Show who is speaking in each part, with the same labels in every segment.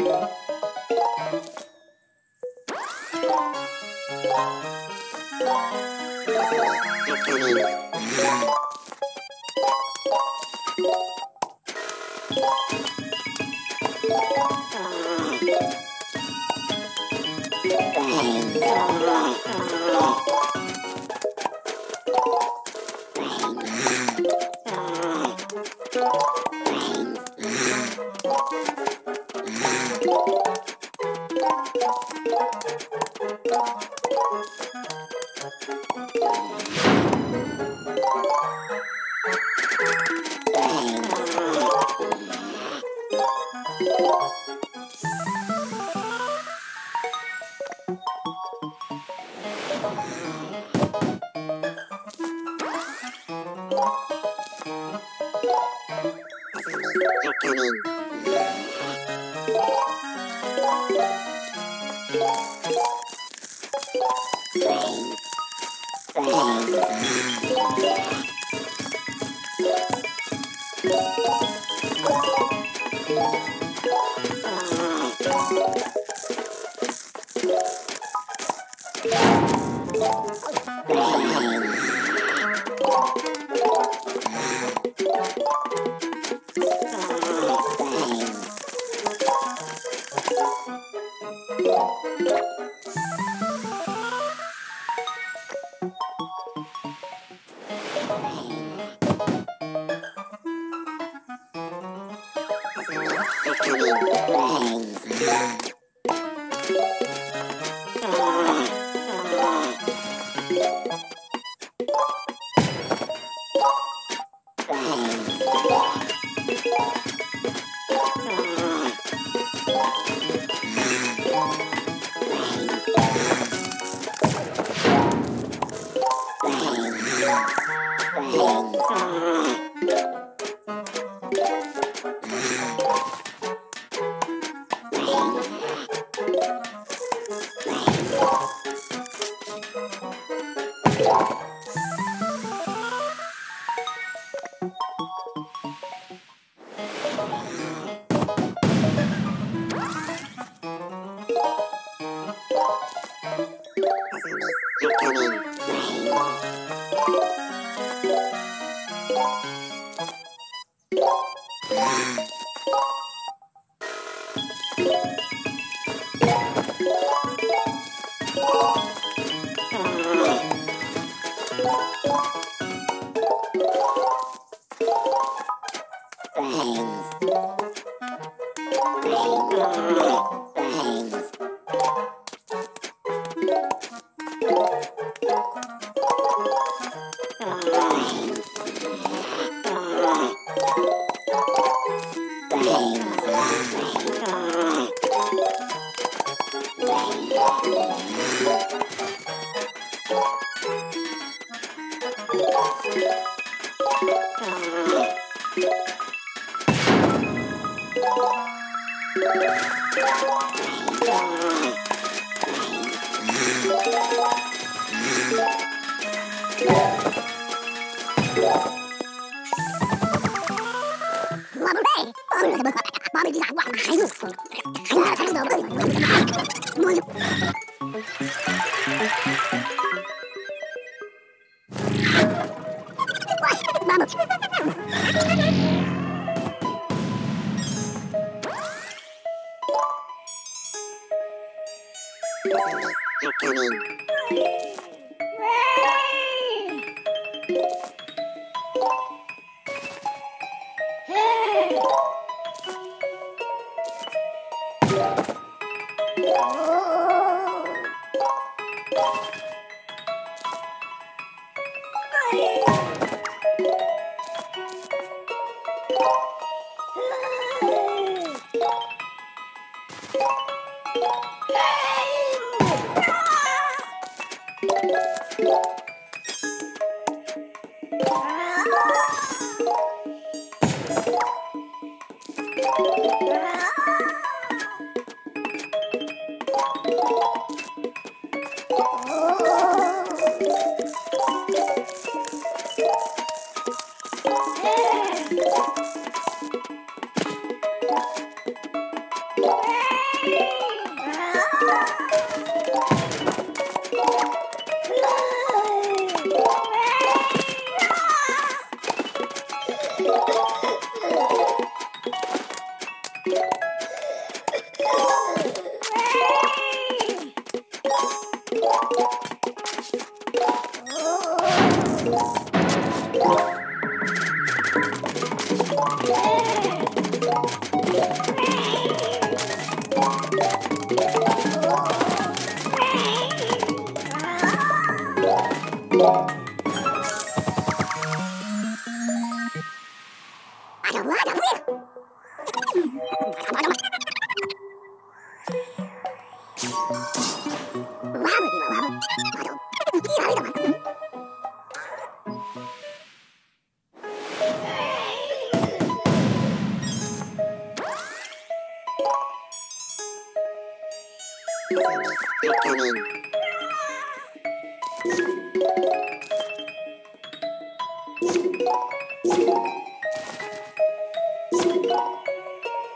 Speaker 1: Thank you. Oh. 然后被击打，又死了。哎呀，还有还有还有那个。
Speaker 2: What?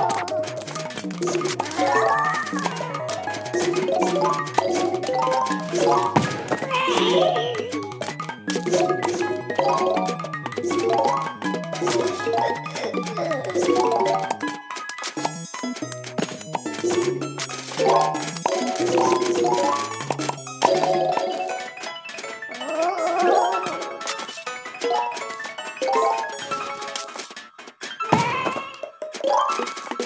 Speaker 2: you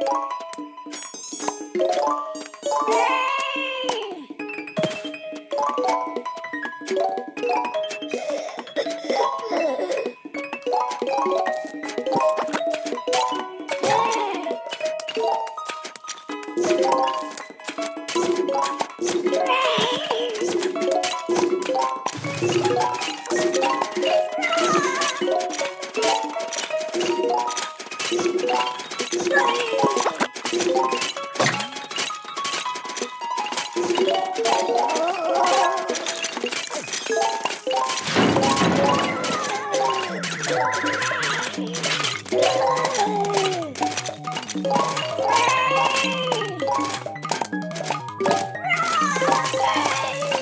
Speaker 2: Yeah.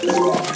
Speaker 2: Rock.